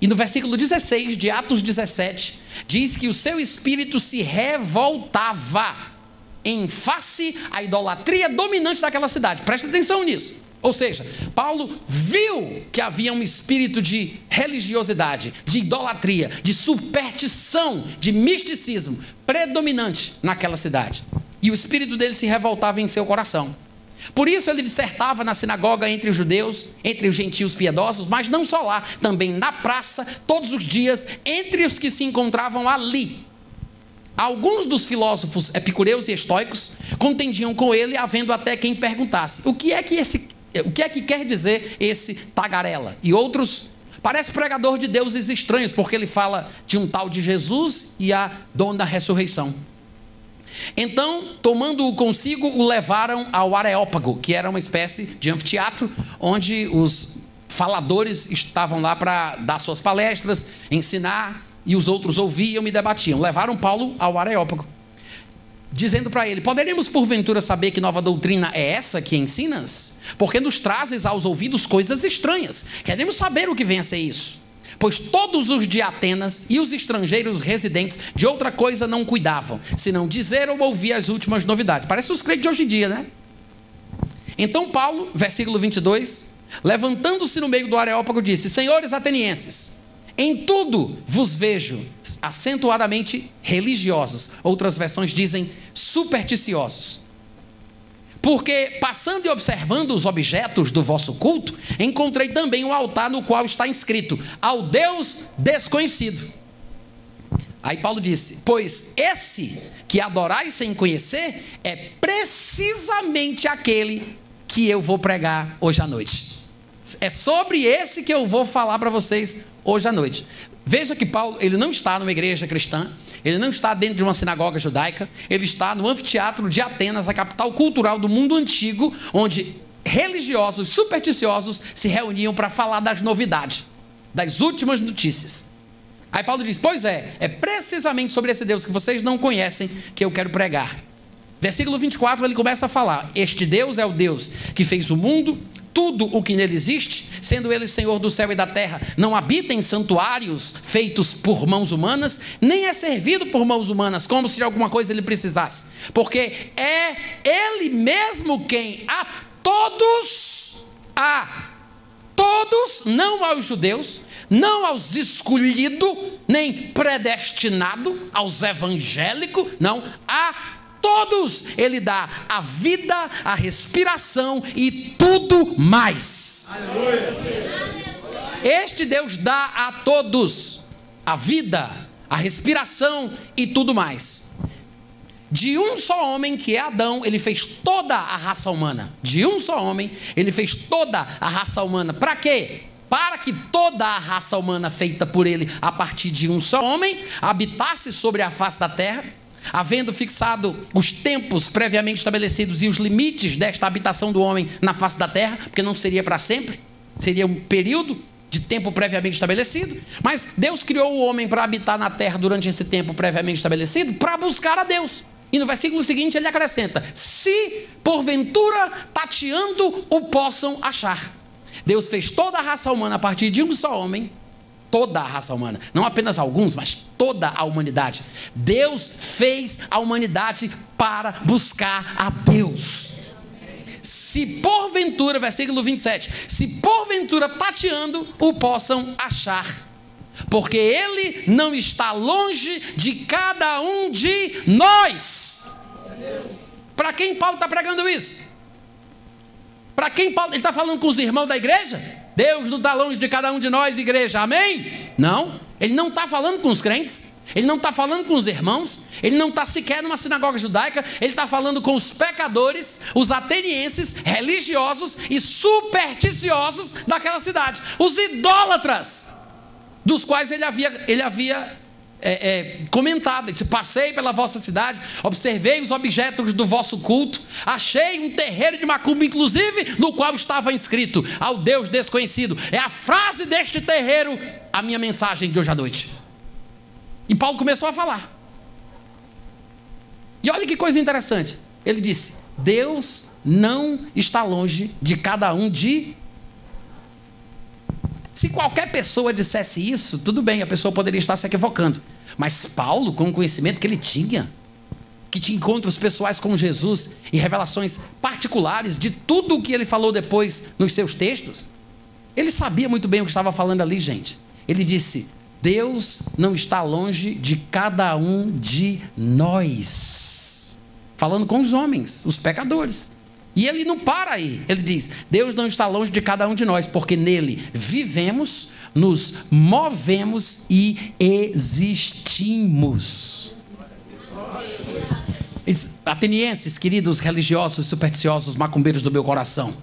E no versículo 16 de Atos 17, diz que o seu espírito se revoltava em face à idolatria dominante daquela cidade. Preste atenção nisso. Ou seja, Paulo viu que havia um espírito de religiosidade, de idolatria, de superstição, de misticismo predominante naquela cidade. E o espírito dele se revoltava em seu coração. Por isso ele dissertava na sinagoga entre os judeus, entre os gentios piedosos, mas não só lá, também na praça, todos os dias, entre os que se encontravam ali. Alguns dos filósofos epicureus e estoicos contendiam com ele, havendo até quem perguntasse: o que é que esse, o que é que quer dizer esse tagarela? E outros Parece pregador de deuses estranhos, porque ele fala de um tal de Jesus e a dona da ressurreição. Então, tomando-o consigo, o levaram ao Areópago, que era uma espécie de anfiteatro, onde os faladores estavam lá para dar suas palestras, ensinar, e os outros ouviam e debatiam. Levaram Paulo ao Areópago, dizendo para ele: Poderíamos porventura saber que nova doutrina é essa que ensinas? Porque nos trazes aos ouvidos coisas estranhas. Queremos saber o que vem a ser isso pois todos os de Atenas e os estrangeiros residentes de outra coisa não cuidavam, senão dizer ou ouvir as últimas novidades. Parece os crentes de hoje em dia, né? Então Paulo, versículo 22, levantando-se no meio do Areópago, disse: Senhores atenienses, em tudo vos vejo acentuadamente religiosos. Outras versões dizem supersticiosos. Porque, passando e observando os objetos do vosso culto, encontrei também um altar no qual está inscrito: Ao Deus desconhecido. Aí Paulo disse: Pois esse que adorais sem conhecer é precisamente aquele que eu vou pregar hoje à noite. É sobre esse que eu vou falar para vocês hoje à noite. Veja que Paulo, ele não está numa igreja cristã, ele não está dentro de uma sinagoga judaica, ele está no anfiteatro de Atenas, a capital cultural do mundo antigo, onde religiosos supersticiosos se reuniam para falar das novidades, das últimas notícias. Aí Paulo diz: Pois é, é precisamente sobre esse Deus que vocês não conhecem que eu quero pregar. Versículo 24 ele começa a falar: Este Deus é o Deus que fez o mundo, tudo o que nele existe, sendo ele Senhor do céu e da terra, não habita em santuários feitos por mãos humanas, nem é servido por mãos humanas, como se de alguma coisa ele precisasse, porque é ele mesmo quem a todos, a todos, não aos judeus, não aos escolhidos, nem predestinado, aos evangélicos, não, a todos Ele dá a vida, a respiração e tudo mais. Este Deus dá a todos a vida, a respiração e tudo mais. De um só homem, que é Adão, ele fez toda a raça humana. De um só homem, ele fez toda a raça humana. Para quê? Para que toda a raça humana feita por ele a partir de um só homem habitasse sobre a face da terra havendo fixado os tempos previamente estabelecidos e os limites desta habitação do homem na face da terra, porque não seria para sempre, seria um período de tempo previamente estabelecido, mas Deus criou o homem para habitar na terra durante esse tempo previamente estabelecido, para buscar a Deus. E no versículo seguinte ele acrescenta: se porventura tateando o possam achar. Deus fez toda a raça humana a partir de um só homem toda a raça humana, não apenas alguns, mas toda a humanidade. Deus fez a humanidade para buscar a Deus. Se porventura, versículo 27, se porventura tateando o possam achar, porque Ele não está longe de cada um de nós. Para quem Paulo está pregando isso? Para quem Paulo, está falando com os irmãos da igreja? Deus não está longe de cada um de nós, igreja, amém? Não, ele não está falando com os crentes, ele não está falando com os irmãos, ele não está sequer numa sinagoga judaica, ele está falando com os pecadores, os atenienses, religiosos e supersticiosos daquela cidade, os idólatras, dos quais ele havia, ele havia é, é, comentado. Ele disse: Passei pela vossa cidade, observei os objetos do vosso culto, achei um terreiro de macumba, inclusive, no qual estava inscrito ao Deus desconhecido. É a frase deste terreiro a minha mensagem de hoje à noite. E Paulo começou a falar. E olha que coisa interessante. Ele disse: Deus não está longe de cada um de se qualquer pessoa dissesse isso, tudo bem, a pessoa poderia estar se equivocando. Mas Paulo, com o conhecimento que ele tinha, que tinha encontros pessoais com Jesus e revelações particulares de tudo o que ele falou depois nos seus textos, ele sabia muito bem o que estava falando ali, gente. Ele disse: Deus não está longe de cada um de nós. Falando com os homens, os pecadores. E ele não para aí. Ele diz: Deus não está longe de cada um de nós, porque nele vivemos, nos movemos e existimos. Atenienses, queridos religiosos, supersticiosos, macumbeiros do meu coração.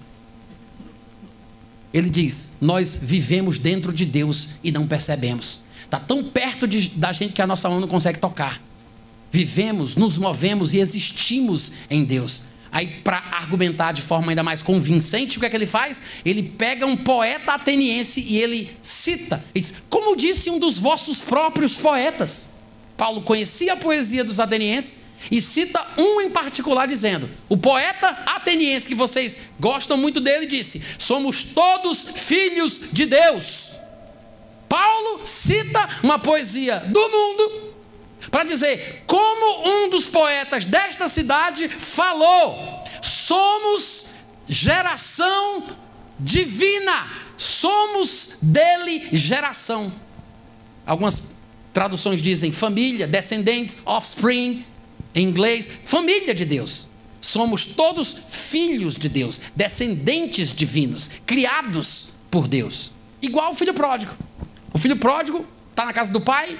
Ele diz: Nós vivemos dentro de Deus e não percebemos. Está tão perto de, da gente que a nossa mão não consegue tocar. Vivemos, nos movemos e existimos em Deus. Aí, para argumentar de forma ainda mais convincente, o que é que ele faz? Ele pega um poeta ateniense e ele cita. Ele diz, Como disse um dos vossos próprios poetas. Paulo conhecia a poesia dos atenienses e cita um em particular, dizendo: O poeta ateniense, que vocês gostam muito dele, disse: Somos todos filhos de Deus. Paulo cita uma poesia do mundo para dizer como um dos poetas desta cidade falou: somos geração divina, somos dele geração. Algumas traduções dizem família, descendentes, offspring, em inglês, família de Deus. Somos todos filhos de Deus, descendentes divinos, criados por Deus. Igual o filho pródigo. O filho pródigo está na casa do pai,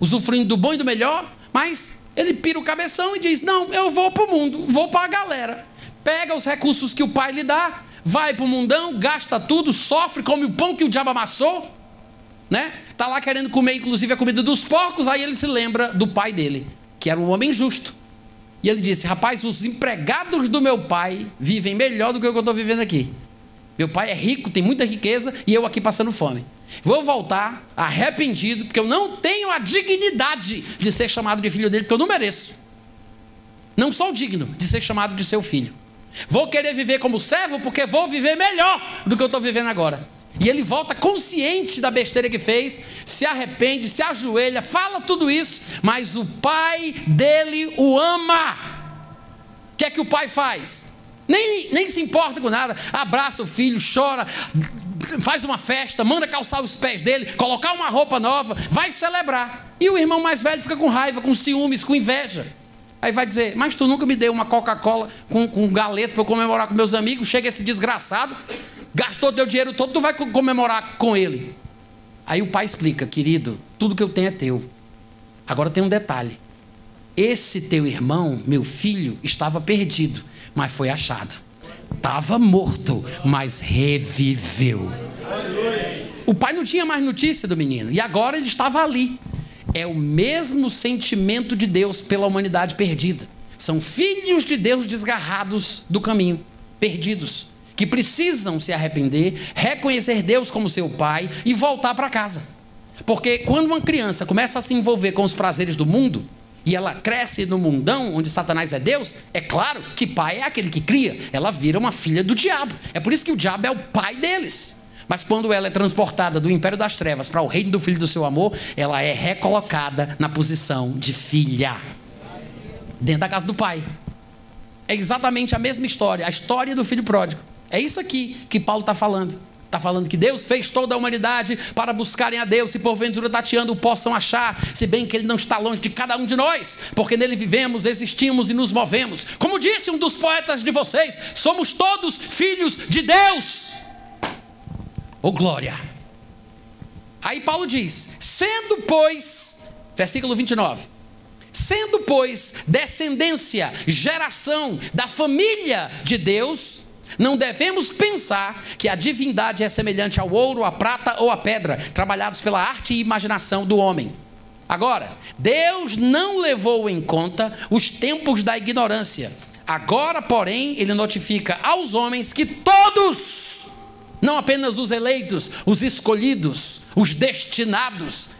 usufruindo do bom e do melhor, mas ele pira o cabeção e diz: Não, eu vou para o mundo, vou para a galera. Pega os recursos que o pai lhe dá, vai para o mundão, gasta tudo, sofre, come o pão que o diabo amassou né? Tá lá querendo comer, inclusive, a comida dos porcos. Aí ele se lembra do pai dele, que era um homem justo. E ele disse: Rapaz, os empregados do meu pai vivem melhor do que eu estou vivendo aqui. Meu pai é rico, tem muita riqueza e eu aqui passando fome. Vou voltar arrependido, porque eu não tenho a dignidade de ser chamado de filho dele, porque eu não mereço. Não sou digno de ser chamado de seu filho. Vou querer viver como servo, porque vou viver melhor do que eu estou vivendo agora. E ele volta consciente da besteira que fez, se arrepende, se ajoelha, fala tudo isso, mas o pai dele o ama. O que é que o pai faz? Nem, nem se importa com nada, abraça o filho, chora, faz uma festa, manda calçar os pés dele, colocar uma roupa nova, vai celebrar. E o irmão mais velho fica com raiva, com ciúmes, com inveja. Aí vai dizer, mas tu nunca me deu uma Coca-Cola com, com um galeto para comemorar com meus amigos, chega esse desgraçado, gastou teu dinheiro todo, tu vai comemorar com ele. Aí o pai explica, querido, tudo que eu tenho é teu. Agora tem um detalhe. Esse teu irmão, meu filho, estava perdido, mas foi achado. Estava morto, mas reviveu. O pai não tinha mais notícia do menino, e agora ele estava ali. É o mesmo sentimento de Deus pela humanidade perdida. São filhos de Deus desgarrados do caminho, perdidos que precisam se arrepender, reconhecer Deus como seu pai e voltar para casa. Porque quando uma criança começa a se envolver com os prazeres do mundo, e ela cresce no mundão onde Satanás é Deus, é claro que pai é aquele que cria. Ela vira uma filha do diabo. É por isso que o diabo é o pai deles. Mas quando ela é transportada do império das trevas para o reino do filho do seu amor, ela é recolocada na posição de filha. Dentro da casa do pai. É exatamente a mesma história, a história do filho pródigo. É isso aqui que Paulo está falando. Está falando que Deus fez toda a humanidade para buscarem a Deus, e porventura tateando o possam achar, se bem que Ele não está longe de cada um de nós, porque nele vivemos, existimos e nos movemos. Como disse um dos poetas de vocês, somos todos filhos de Deus. Oh glória! Aí Paulo diz: sendo, pois, versículo 29, sendo, pois, descendência, geração da família de Deus, não devemos pensar que a divindade é semelhante ao ouro, à prata ou à pedra, trabalhados pela arte e imaginação do homem. Agora, Deus não levou em conta os tempos da ignorância. Agora, porém, ele notifica aos homens que todos, não apenas os eleitos, os escolhidos, os destinados,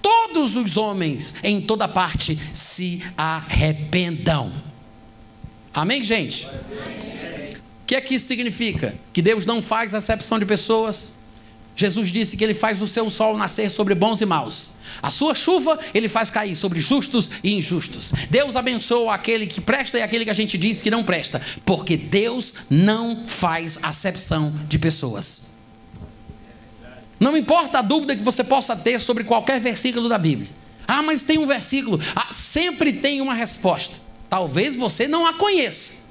todos os homens em toda parte se arrependam. Amém, gente? Amém. O que é que isso significa? Que Deus não faz acepção de pessoas. Jesus disse que ele faz o seu sol nascer sobre bons e maus. A sua chuva ele faz cair sobre justos e injustos. Deus abençoa aquele que presta e aquele que a gente diz que não presta, porque Deus não faz acepção de pessoas. Não importa a dúvida que você possa ter sobre qualquer versículo da Bíblia. Ah, mas tem um versículo. Ah, sempre tem uma resposta. Talvez você não a conheça.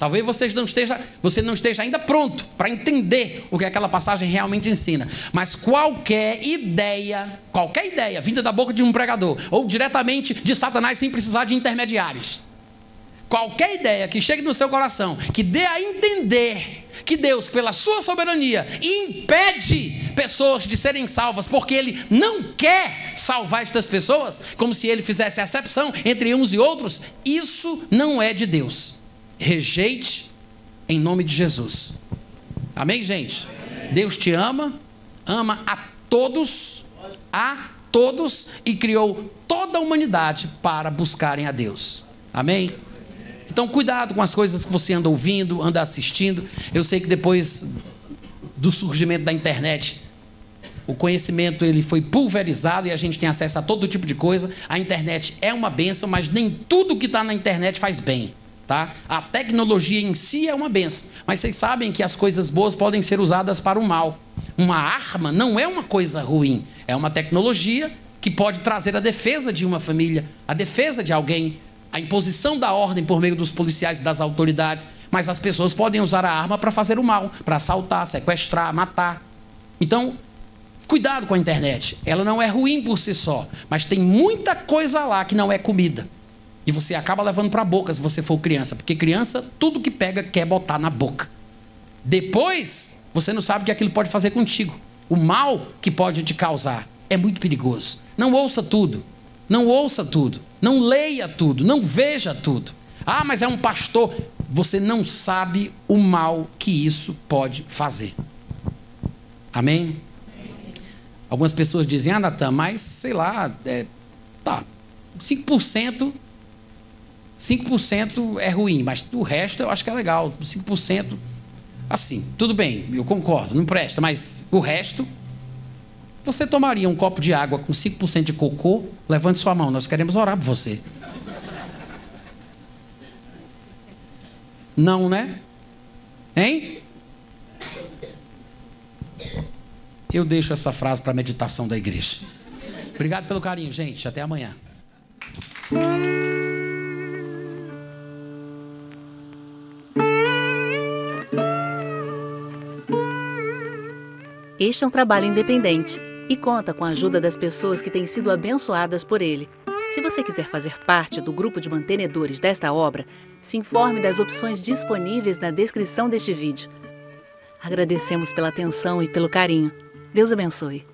Talvez você não esteja, você não esteja ainda pronto para entender o que aquela passagem realmente ensina. Mas qualquer ideia, qualquer ideia vinda da boca de um pregador ou diretamente de Satanás sem precisar de intermediários. Qualquer ideia que chegue no seu coração, que dê a entender que Deus, pela sua soberania, impede pessoas de serem salvas, porque Ele não quer salvar estas pessoas, como se Ele fizesse acepção entre uns e outros, isso não é de Deus rejeite em nome de Jesus. Amém, gente? Deus te ama, ama a todos, a todos e criou toda a humanidade para buscarem a Deus. Amém? Então, cuidado com as coisas que você anda ouvindo, anda assistindo. Eu sei que depois do surgimento da internet, o conhecimento ele foi pulverizado e a gente tem acesso a todo tipo de coisa. A internet é uma benção, mas nem tudo que está na internet faz bem. Tá? A tecnologia em si é uma benção, mas vocês sabem que as coisas boas podem ser usadas para o mal. Uma arma não é uma coisa ruim, é uma tecnologia que pode trazer a defesa de uma família, a defesa de alguém, a imposição da ordem por meio dos policiais e das autoridades. Mas as pessoas podem usar a arma para fazer o mal, para assaltar, sequestrar, matar. Então, cuidado com a internet. Ela não é ruim por si só, mas tem muita coisa lá que não é comida. E você acaba levando para a boca se você for criança, porque criança, tudo que pega quer botar na boca. Depois, você não sabe o que aquilo pode fazer contigo, o mal que pode te causar. é muito perigoso. Não ouça tudo. Não ouça tudo. Não leia tudo. Não veja tudo. Ah, mas é um pastor. Você não sabe o mal que isso pode fazer. Amém? Algumas pessoas dizem, ah, Natan, mas sei lá, é, tá, 5%, 5% é ruim, mas o resto eu acho que é legal. 5%, assim, tudo bem, eu concordo, não presta, mas o resto. Você tomaria um copo de água com 5% de cocô? Levante sua mão, nós queremos orar por você. Não, né? Hein? Eu deixo essa frase para a meditação da igreja. Obrigado pelo carinho, gente. Até amanhã. Este é um trabalho independente e conta com a ajuda das pessoas que têm sido abençoadas por ele. Se você quiser fazer parte do grupo de mantenedores desta obra, se informe das opções disponíveis na descrição deste vídeo. Agradecemos pela atenção e pelo carinho. Deus abençoe.